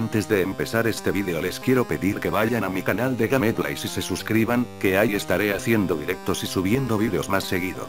Antes de empezar este vídeo les quiero pedir que vayan a mi canal de Gametlice y se suscriban, que ahí estaré haciendo directos y subiendo vídeos más seguido.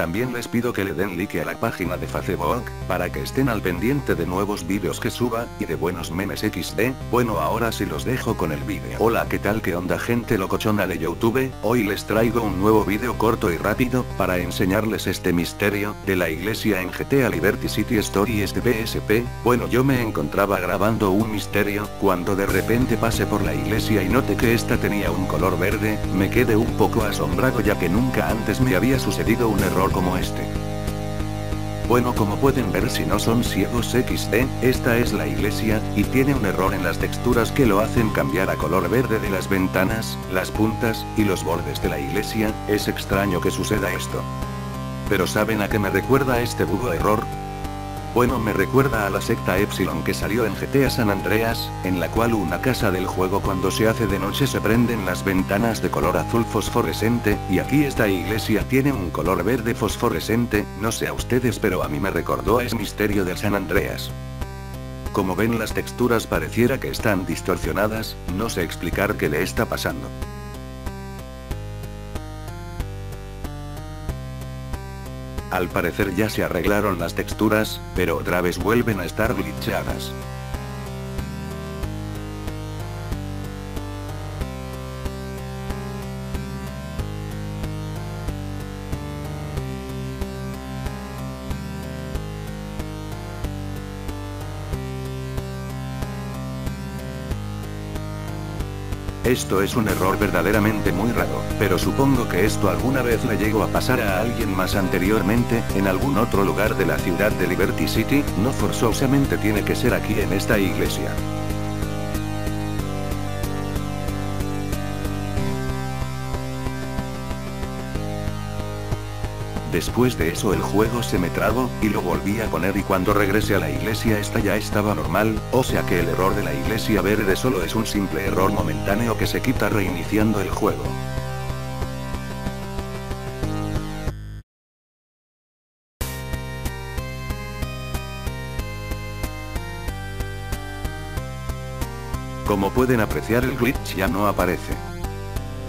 También les pido que le den like a la página de Facebook, para que estén al pendiente de nuevos vídeos que suba, y de buenos memes XD, bueno ahora sí los dejo con el vídeo. Hola qué tal qué onda gente locochona de Youtube, hoy les traigo un nuevo vídeo corto y rápido, para enseñarles este misterio, de la iglesia en GTA Liberty City Stories de PSP, bueno yo me encontraba grabando un misterio, cuando de repente pasé por la iglesia y noté que esta tenía un color verde, me quedé un poco asombrado ya que nunca antes me había sucedido un error como este. Bueno como pueden ver si no son ciegos XD, esta es la iglesia, y tiene un error en las texturas que lo hacen cambiar a color verde de las ventanas, las puntas, y los bordes de la iglesia, es extraño que suceda esto. Pero ¿saben a qué me recuerda este bugo error? Bueno me recuerda a la secta Epsilon que salió en GTA San Andreas, en la cual una casa del juego cuando se hace de noche se prenden las ventanas de color azul fosforescente, y aquí esta iglesia tiene un color verde fosforescente, no sé a ustedes pero a mí me recordó a ese misterio del San Andreas. Como ven las texturas pareciera que están distorsionadas, no sé explicar qué le está pasando. Al parecer ya se arreglaron las texturas, pero otra vez vuelven a estar glitchadas. Esto es un error verdaderamente muy raro, pero supongo que esto alguna vez le llegó a pasar a alguien más anteriormente, en algún otro lugar de la ciudad de Liberty City, no forzosamente tiene que ser aquí en esta iglesia. Después de eso el juego se me tragó, y lo volví a poner y cuando regresé a la iglesia esta ya estaba normal, o sea que el error de la iglesia verde solo es un simple error momentáneo que se quita reiniciando el juego. Como pueden apreciar el glitch ya no aparece.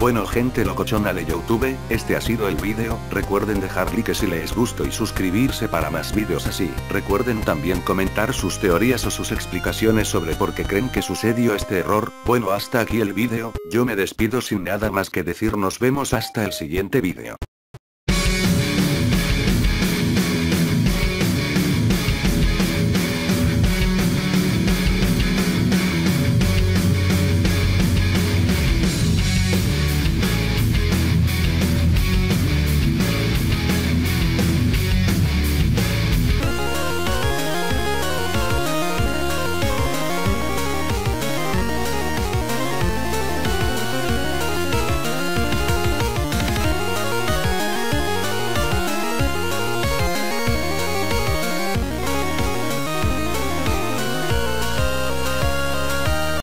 Bueno gente locochona de Youtube, este ha sido el vídeo, recuerden dejar like si les gustó y suscribirse para más vídeos así, recuerden también comentar sus teorías o sus explicaciones sobre por qué creen que sucedió este error, bueno hasta aquí el vídeo, yo me despido sin nada más que decir. Nos vemos hasta el siguiente vídeo.